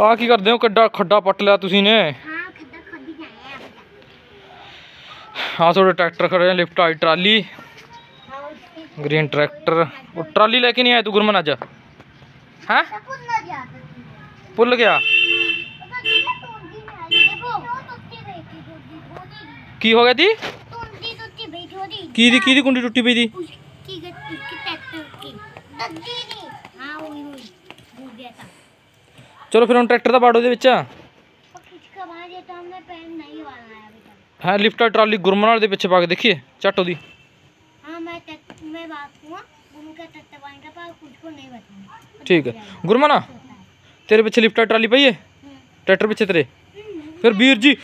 ਆ ਕੀ ਕਰਦੇ ਹੋ ਕਿੱਡਾ ਖੱਡਾ ਪੱਟ ਲਿਆ ਤੁਸੀਂ ਨੇ हाँ खड्डा खोदी जाए आप ਆ ਤੁਹਾਡੇ ਟਰੈਕਟਰ ਖੜੇ ਆ ਲਿਫਟ ਆਈ ਟਰਾਲੀ हाँ उसकी ਗ੍ਰੀਨ ਟਰੈਕਟਰ ਉਹ ਟਰਾਲੀ ਲੈ ਕੇ ਨਹੀਂ ਆਇਆ ਤੂੰ ਗੁਰਮਨ ਅੱਜ ਹੈ सब कुछ ना जाता ਭੁੱਲ ਗਿਆ पता नहीं टूटी में आई देखो टूटी बैठी टूटी टूटी ਕੀ ਹੋ ਗਿਆ ਦੀ टूटी टूटी बैठी होती ਕੀ ਦੀ ਕੀ ਦੀ ਕੁੰਡੀ ਟੁੱਟੀ ਪਈ ਦੀ उसकी गति उसकी ट्रैक्टर की दद्दी नहीं हाँ वही वही भूल गया था ਚਲੋ ਫਿਰ ਹੁਣ ਟਰੈਕਟਰ ਦਾ ਬਾੜੋ ਦੇ ਵਿੱਚ और किसका वहाँ ये तो हमने पैन नहीं वाला है अभी तक ਹੈ ਲਿਫਟ ਵਾਲੀ ਟਰਾਲੀ ਗੁਰਮਨ ਵਾਲੇ ਦੇ ਪਿੱਛੇ ਪਾ ਕੇ ਦੇਖੀਏ ਝੱਟ ਉਹਦੀ हाँ मैं ट्रैक्टर में बात हुआ उनका ट्रैक्टर वाइन का पर कुछ को नहीं बताऊंगा ਠੀਕ ਹੈ ਗੁਰਮਨ ਆ ਤੇਰੇ ਪਿੱਛੇ ਲਿਫਟ ਵਾਲੀ ਟਰਾਲੀ ਪਈ ਹੈ ਟਰੈਕਟਰ ਪਿੱਛੇ ਤੇਰੇ ਫਿਰ ਵੀਰ ਜੀ